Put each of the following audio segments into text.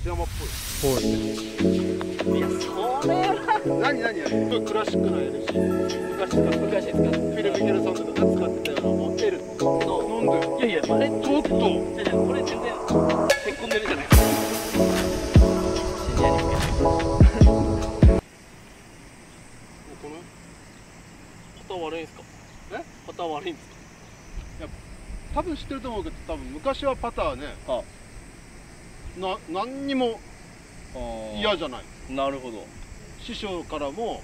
松山っぽいほいいやそれは何何すごいクラシックな LG 昔昔使ってフィル・ミケルソンとか使ってたようなもう L のなんでいやいやあれちょっとじゃじゃこれ全然へこんでるじゃないですかシニアに昔このパターン悪いんですかえパターン悪いんです多分知ってると思うけど多分昔はパターねかな何にもあ嫌じゃない。なるほど。師匠からも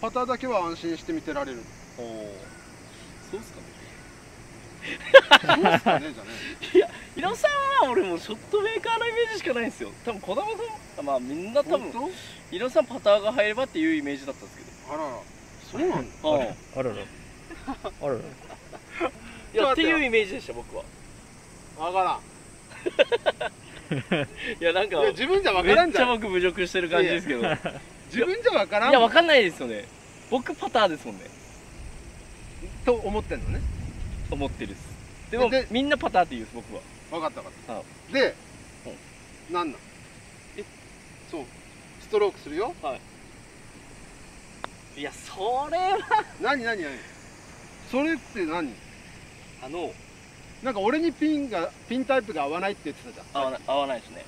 パターだけは安心して見てられる。おおそうっすかね。そうですかねじゃね。いや伊野さんは俺もうショットメーカーのイメージしかないんですよ。多分児玉さんまあみんな多分本伊野さんパターが入ればっていうイメージだったんですけ当あらら。そうなんだ。どああらら。あらら。いやっていうイメージでした僕は。わからんいやなんかいや自分じゃわめからんじゃん。っちゃ僕侮辱してる感じですけど。いや自分じゃわからん。わかんないですよね。僕パターですもんね。と思ってんのね。思ってるっす。でもでみんなパターって言うんです僕は。分かった分かった。はでなんなん？え？そう。ストロークするよ。いやそれは。何何何？それって何？あのなんか俺にピンがピンタイプが合わないって言ってたじゃん。合わない合わないですね。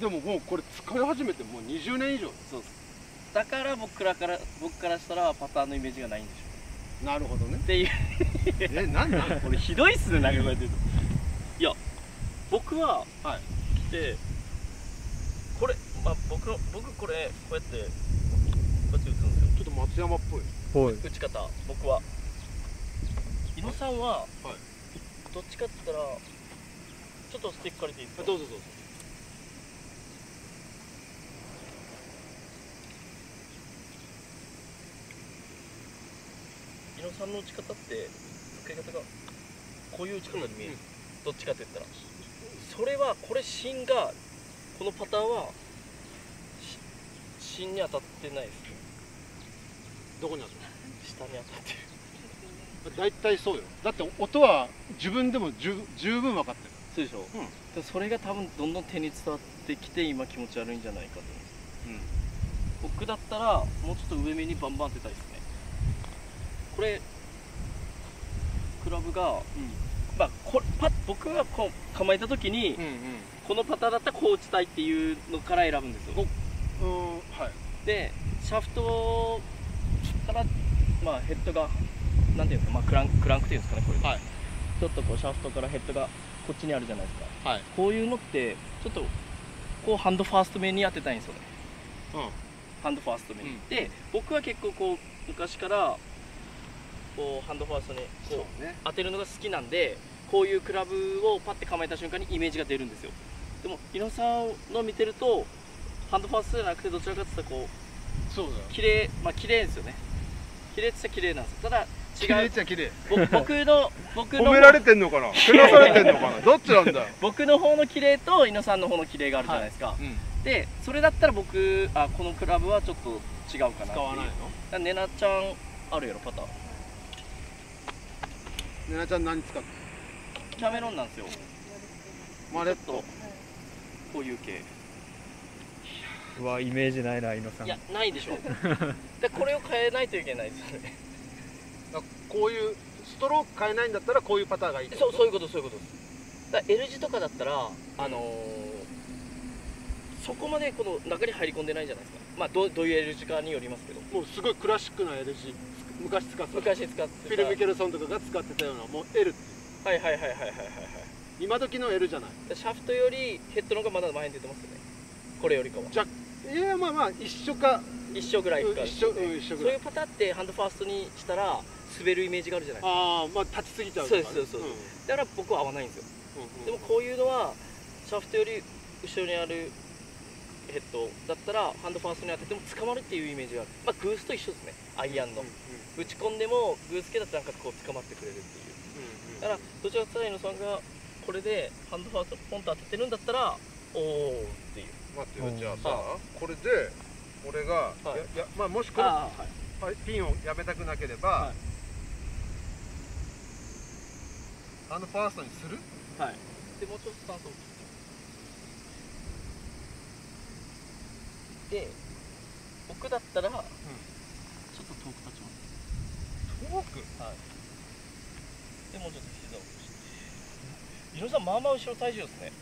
でももうこれ使い始めてもう20年以上。そうです。だから僕らから僕からしたらパターンのイメージがないんでしょなるほどね。っていう。えなんなん？これひどいっすねなんかこうやっいや僕ははい。来てこれまあ僕の僕これこうやってこうやって打つんですよ。ちょっと松山っぽい。打ち方僕は。伊野さんは、はいどっちかって言ったらちょっとスティック借りていいですか？どうぞどうぞ。伊野さんの打ち方って使い方がこういう打ち方に見える、どっちかって言ったら。それはこれ芯がこのパターンはし芯に当たってないですね。どこにある下に当たってる。の大体そうよ。だって音は自分でも十十分分かってる。そうでしょ、うん。でそれが多分どんどん手に伝わってきて今気持ち悪いんじゃないかと。思います僕だったらもうちょっと上目にバンバン当てたいですね。これクラブが、まあこれパッ僕がこう構えた時に、うんうん。このパターンだったらこう打ちたいっていうのから選ぶんですよ。うんうんはい。でシャフトから、まあ、ヘッドがなんていうんですか、まあ、クランクランクっていうんですかねこれ、はい。ちょっとこうシャフトからヘッドがこっちにあるじゃないですか。はい。こういうのってちょっとこうハンドファースト目に当てたいんですよね。うん。ハンドファースト目に、うん。で僕は結構こう昔からこうハンドファーストにこう当てるのが好きなんでこういうクラブをパッて構えた瞬間にイメージが出るんですよ。でも伊野さんの見てるとハンドファーストじゃなくてどちらかって言ったらこうそうだよ。綺麗まあ綺麗ですよね。綺麗って言ったら綺麗なんですよ。ただ違う。っちゃ綺麗。ぼ僕の僕の褒められてんのかな？けなされてんのかな？どっちなんだよ？僕の方の綺麗と伊野さんの方の綺麗があるじゃないですか、うん。でそれだったら僕あこのクラブはちょっと違うかなっていう。使わないの？だねなちゃんあるやろパターン。ねなちゃん何使ってキャメロンなんですよ。マレット。こういう系。うわイメージないな伊野さん。いやないでしょ。でこれを変えないといけないですよね。だこういうストローク変えないんだったらこういうパターンがいいってそうそういうこことそういうこと。ですだ L 字とかだったらあのーそこまでこの中に入り込んでないじゃないですか。まあどどういう L 字かによりますけど。ともうすごいクラシックな L 字。昔使ってた。昔使ってた。フィル・ミケルソンとかが使ってたようなもう L ってはいはいはいはいはいはいはい。今時の L じゃない。でシャフトよりヘッドの方がまだ前に出てますよね。これよりかは。じゃいやまあまあ一緒か。一緒ぐらいか。うん一緒うん一緒ぐらい。そういうパターンってハンドファーストにしたら滑るイメージがあるじゃないああまあ立ちすぎちゃうそうですそうですそうです。だから僕は合わないんですよ。うんうん。でもこういうのはシャフトより後ろにあるヘッドだったらハンドファーストに当てても捕まるっていうイメージがある。まあグースと一緒ですね。アイアンの。うん打ち込んでもグース系だとなんかこう捕まってくれるっていう。うんうんだからどちらかというとさんがこれでハンドファーストポンと当ててるんだったらおおっていう。待ってようんじゃあさこれで俺がはい。ややまあもしこのああはいピンをやめたくなければはいハンドファーストにする？はい。でもうちょっとスタンスをで僕だったら、ちょっと遠く立ちます。遠く？はい。でもうちょっと膝を起こして。井上さんまあまあ後ろ体重ですね。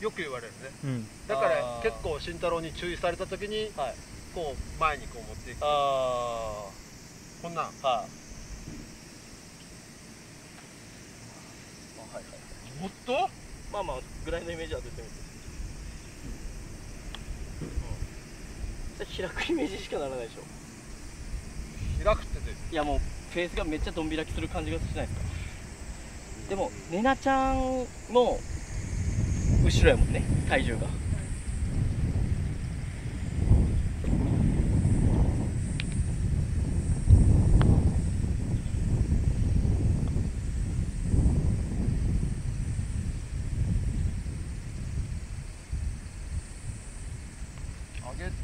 よく言われるね。うん。だからあー。結構慎太郎に注意された時にはい。こう前にこう持っていく。あこんなん。あはいはいはいもっと？まあまあぐらいのイメージ当ててみて、うん、開くイメージしかならないでしょ開くってていやもうフェースがめっちゃどん開きする感じがしないですか。でもねなちゃんも後ろやもんね体重が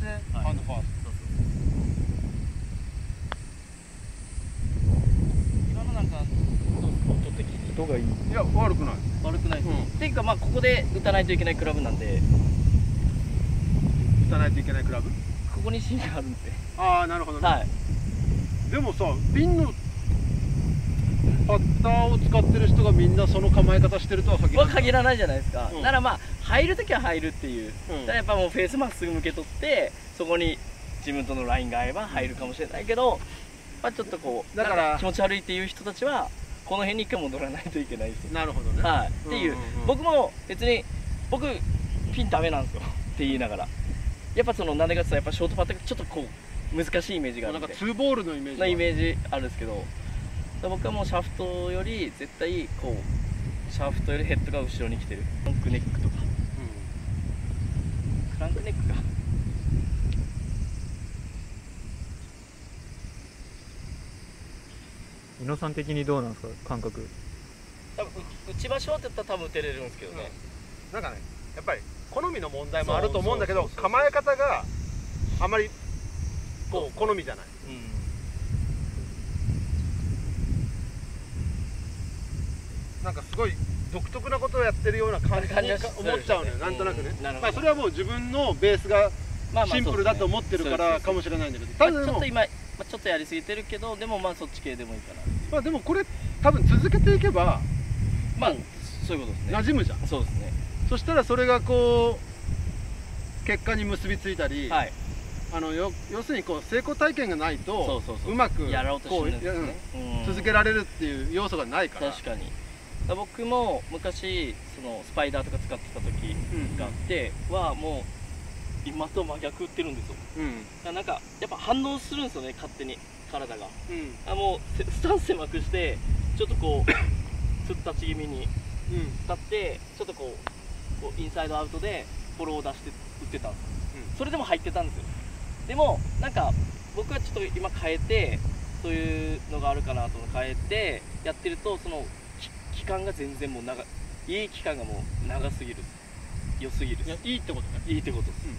はい。ハンドファース今のなんか音的に音がいいトいや悪くない。悪くないです、うん。っていうかまあここで打たないといけないクラブなんで。打たないといけないクラブ？ここに芯があるんで。ああなるほどね、はい。でもさピンのパッターを使ってる人がみんなその構え方してるとは限らはない。限らないじゃないですか、うん。ならまあ入るときは入るっていう。うん。やっぱもうフェースまっすぐ向け取ってそこに自分とのラインが合えば入るかもしれないけど、まあ、ちょっとこうだからなん気持ち悪いっていう人たちはこの辺に一回戻らないといけないですよ。なるほどね。はい、っていう,、うんうんうん僕も別に僕ピンダメなんですよ。って言いながら。やっぱその何でかってやっぱショートパットがちょっとこう難しいイメージがあるんで。なんかツーボールのイメージなイメージあるんですけど僕はもうシャフトより絶対こうシャフトよりヘッドが後ろに来てる。クランクネックとか。クランクネックか。伊野さん的にどうなんですか感覚。多分う打ち場所って言ったら多分打てれるんですけどね、なんかねやっぱり好みの問題もあると思うんだけど構え方があまりこう好みじゃないなんかすごい独特なことをやってるような感じに思っちゃうのよ。なんとなくね。まあそれはもう自分のベースがシンプルだと思ってるからかもしれないんだけど。たまだちょっと今、まあ、ちょっとやりすぎてるけどでもまあそっち系でもいいかなまあでもこれ多分続けていけばまあそういうことですね。馴染むじゃん。そうですね。そしたらそれがこう結果に結びついたりはい。あのよ要するにこう成功体験がないとそうまく続けられるっていう要素がないから。確かに僕も昔そのスパイダーとか使ってた時うん。があってはもう今と真逆打ってるんですよ。うん。なんかやっぱ反応するんですよね勝手に体が。うん。あもうせスタンス狭くしてちょっとこう つったち気味にうん。立ってちょっとこうこうインサイドアウトでフォローを出して打ってた。ん。ですよ、それでも入ってたんですよ。でもなんか僕はちょっと今変えてそういうのがあるかなと変えてやってるとそのき期間が全然もう長い。いい期間がもう長すぎる。良すぎるいやいいってことね。いいってことです、だか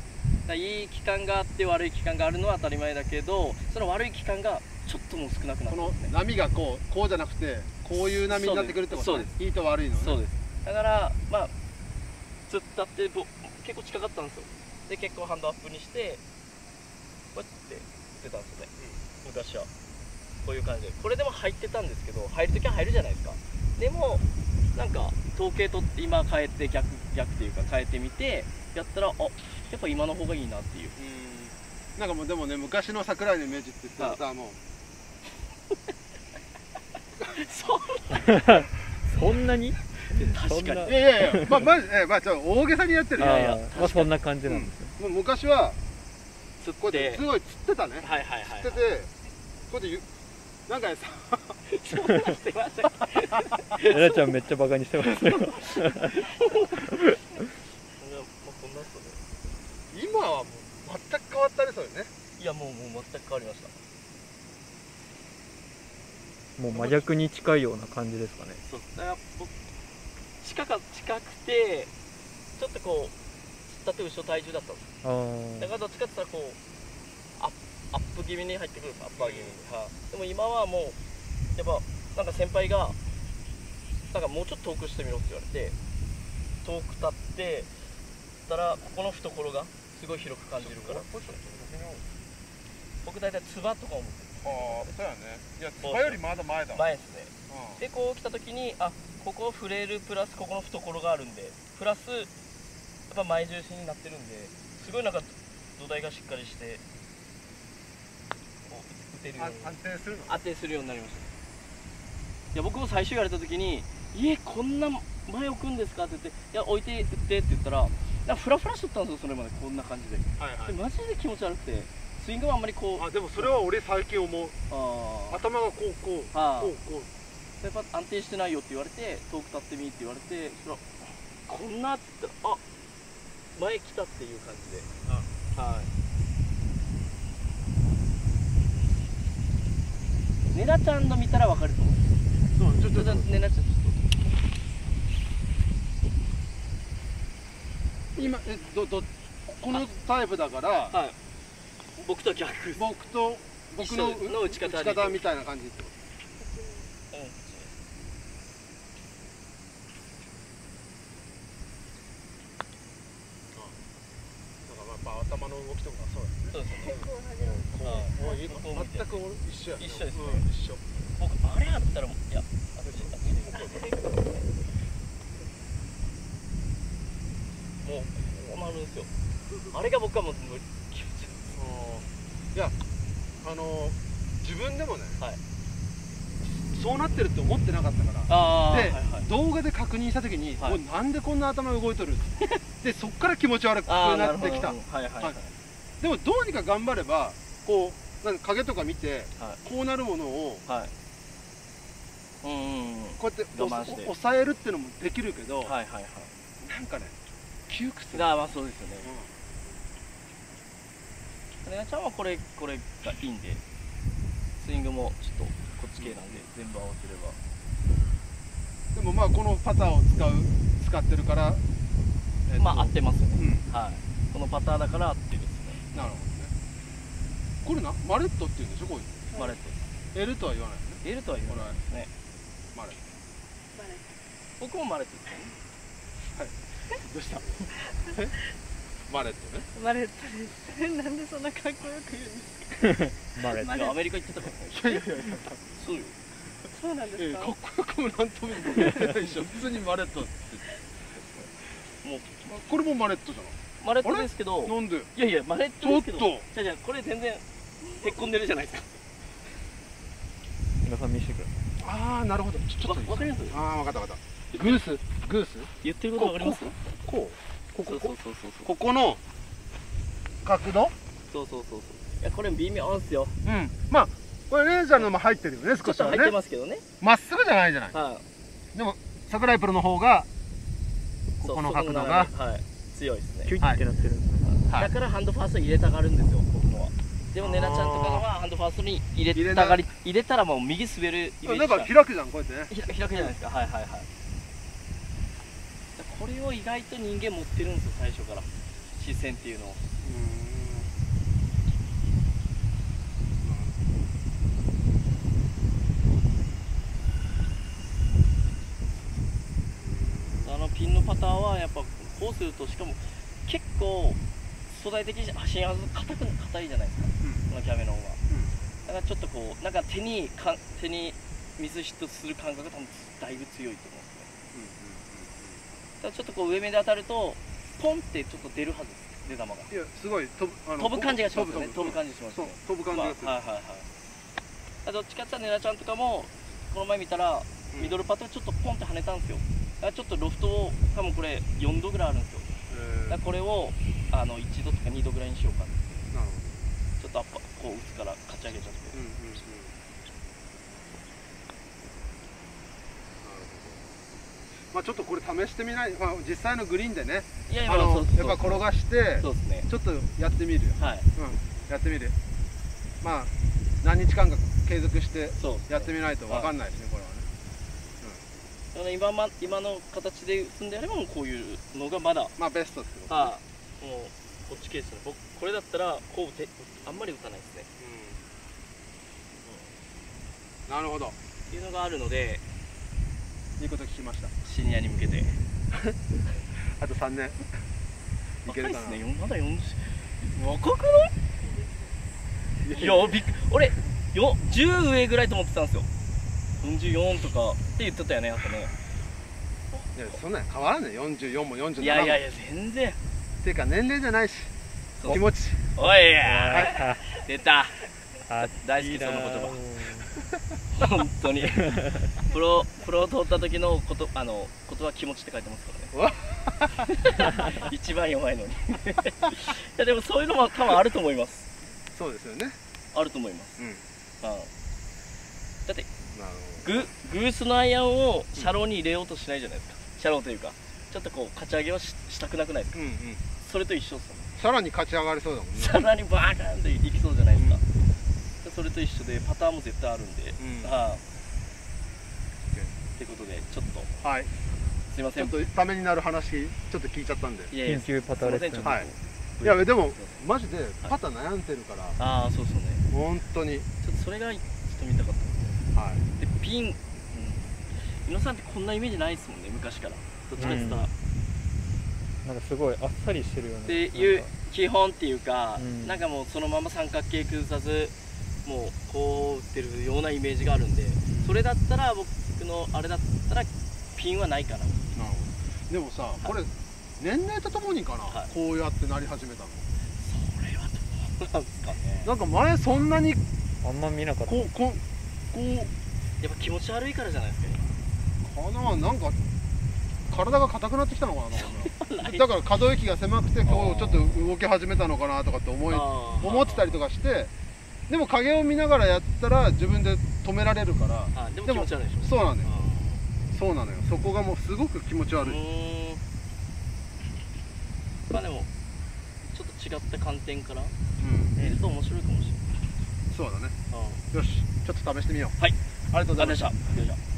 らいい期間があって悪い期間があるのは当たり前だけどその悪い期間がちょっともう少なくなっこのてますね波がこうこうじゃなくてこういう波になってくるってことね。そうです。いいと悪いのね。そうです。だからまあ釣ったってぼ結構近かったんですよ。で結構ハンドアップにしてこうやって打ってたんですよね、昔は。こういう感じで。これでも入ってたんですけど入るときは入るじゃないですかでもなんか統計取って今変えて逆逆っていうか変えてみてやったらあやっぱ今の方がいいなっていう。うん。なんかもうでもね昔の桜井のイメージって言ったらさもう。そう そんなに？確かに。いやいやいやまあまあ、えまあ、ちょっと大げさにやってるよ。いやいやそんな感じなんですよ、もう昔は釣こうやっすごい釣ってたね。はいはいはい、釣っててこうやってゆなんかねさそんなしてましたっけエラちゃんめっちゃバカにしてますよ。いやもうこんなっすよね今はもう全く変わったねそれね。いやもうもう全く変わりました。もう真逆に近いような感じですかね。そうだから僕近か近くてちょっとこうつったって後ろ体重だったんですあー。だからどっちかって言ったらこうアップ気味に入ってくるんですアッパー気味に、はい。でも今はもうやっぱなんか先輩がなんかもうちょっと遠くしてみろって言われて遠く立ってたらここの懐がすごい広く感じるから。僕大体つばとか思ってああそうやね。いやつばよりまだ前だる前ですね。うでこう来た時にあここ触れるプラスここの懐があるんでプラスやっぱ前重心になってるんですごいなんか土台がしっかりしててる。ようにん安定するの？安定するようになりました。いや僕も最初言われた時に「家こんな前置くんですか?」って言って「いや置いて打って」って言ったらなんかフラフラしとったんですよそれまでこんな感じで。はいはでマジで気持ち悪くてスイングはあんまりこうあでもそれは俺最近思う。あー。頭がこうこうあー。こうこう。やっぱ安定してないよって言われて遠く立ってみって言われてそしたらこんなって言ったらあ前来たっていう感じで。はいねなちゃんの見たら分かると思う。そうちょっと。ねなちゃんちょっ今えどどこのタイプだからとはい。僕とは逆僕と僕のの打ち方打ち方みたいな感じってこうんとだからまあやっぱ頭の動きとかそうやね。そうですよね。もう全く一緒やね。一緒ですね。うん一緒。僕あれやったらもういやあっちあっちでもうこう。なるんですよ。あれが僕はもう無理気持ち悪いいやあの自分でもね、はい。そうなってるって思ってなかったから。あで、はいはい。動画で確認した時に、はい。おいなんでこんな頭動いとるでそっから気持ち悪くなってきた。はいはいはい、はいでもどうにか頑張ればこうなんか影とか見てはこうなるものをいはい。うんうんうん。こうやって抑えるっていうのもできるけど、はいはいはい。なんかね窮屈。する、あーまあそうですよね。うねなちゃんはこれこれがいいんで。スイングもちょっとこっち系なんで全部合わせれば。んでもまあこのパターンを使う使ってるから、えっとまあ合ってますよね、うん。はい。このパターンだから合ってるですね。なるほどね。これなマレットって言うんでしょ？こういう。マレットです。の L とは言わないよね。L とは言わないですね。マレッ僕もマレットです。ねトどうした？え マレットね。マレットです。なんでそんなかっこよく言うんですか？マレッマレット。アメリカ行ってたから。いやいやいや。そうよ。そうなんですか？ええかっこよくもなんとも言ってないでしょ。普通にマレットってもうこれもマレットじゃマレットですけどないなんで？いやいやマレッちょっトですけどと。じゃじゃこれ全然へっこんでるじゃないですか。皆さん見せてくださああなるほど。ちょちょっと。いいわわかりますああ分かった分かった。グース？グース？言ってることわかります？こうこそうそうそうそうそう。ここの角度？そうそうそうそう。いやこれ微妙なんですよ。うん。まあこれレーザーのも入ってるよねちょっと入って少しはねますけどね。まっすぐじゃないじゃない。はい。でも桜井プロの方がここの角度が。はい強いですね。いキュイってなってるんですね、はい。だからハンドファースト入れたがるんですよ僕のはでもネナちゃんとかのはハンドファーストに入れたがり入れたらもう右滑るイメージなんかが開くじゃんこうやってね。開くじゃないですかはいはいはい。これを意外と人間持ってるんですよ最初から。視線っていうのを。あのピンのパターンはやっぱこうするとしかも結構素材的に足は硬く硬いじゃないですか。このキャメロンは。だからちょっとこうなんか手にか手に水ヒットする感覚が多分だいぶ強いと思うんですね。ただちょっとこう上目で当たるとポンってちょっと出るはずです。出玉がいやすごい飛ぶ飛ぶ感じがしますよね。飛ぶ感じしますね。飛ぶ感じがする。まあはいはいはい。あどっちかって言ったらネラちゃんとかもこの前見たらミドルパットちょっとポンって跳ねたんですよちょっとロフトを多分これ4度ぐらいあるんですよ。えー。これをあの1度とか2度ぐらいにしようかなるちょっとアッパこう打つからかち上げちゃって。ほどうんうんうん。まあちょっとこれ試してみない、まあ、実際のグリーンでねいやいやあのやっぱ転がしてそうですね。ちょっとやってみるよ、はい。うん、やってみる。まあ何日間か継続してやってみないと分かんないですねだから今ま今の形で打つんであればもうこういうのがまだ。まあベストってことはい。もうこっち系ですね僕これだったらこう打てあんまり打たないですね。うん。なるほど。っていうのがあるので。いいこと聞きました。シニアに向けて。あと3年。いけるかな。若いですね。まだ40若くない？いやびっく俺よ10上ぐらいと思ってたんですよ44とかって言ってたよねあとね。いやそんなん変わらんね44も47も。いやいやいや全然。っていうか年齢じゃないし。気持ち。おいや 出た。あ大好きその言葉。葉本当に。プロプロを通った時のことあの言葉気持ちって書いてますからね。一番弱いのに。いやでもそういうのも多分あると思います。そうですよね。あると思います、うん。うんだってググースのアイアンをシャローに入れようとしないじゃないですか、シャローというか。ちょっとこう勝ち上げはししたくなくないですか。うんうん。それと一緒っすよね。さらに勝ち上がりそうだもんね。さらにバーカーンといきそうじゃないですか、それと一緒でパターンも絶対あるんで、うん。はい。ってことでちょっと。はい。すいません。ちょっとためになる話ちょっと聞いちゃったんで。緊急パターレッスンすいません。ちょっとはい。いやでもマジでパタ悩んでるから。ああそうそうね。本当に。ちょっとそれがちょっと見たかったはい。でピン、うん、伊野さんってこんなイメージないですもんね昔から。どっちかって言ったら、なんかすごいあっさりしてるよね。っていう基本っていうか、うん。なんかもうそのまま三角形崩さずもうこう打ってるようなイメージがあるんでそれだったら僕のあれだったらピンはないかな。なるほど。でもさこれ年齢とともにかな、はい。こうやってなり始めたの。それはどうなんですかね。なんか前そんなにあんま見なかった。こうこうこうやっぱ気持ち悪いからじゃないですかかななんか体が硬くなってきたのかな今 だから可動域が狭くてこうちょっと動き始めたのかなとかって思い思ってたりとかしてでも影を見ながらやったら自分で止められるから。あでも気持ち悪いでしょ。そうなんだよ。あそうなのよ。そこがもうすごく気持ちー悪い、まあでもちょっと違った観点からうん。見ると面白いかもしれないそうだね。あよしちょっと試してみよう。はい。ありがとうございました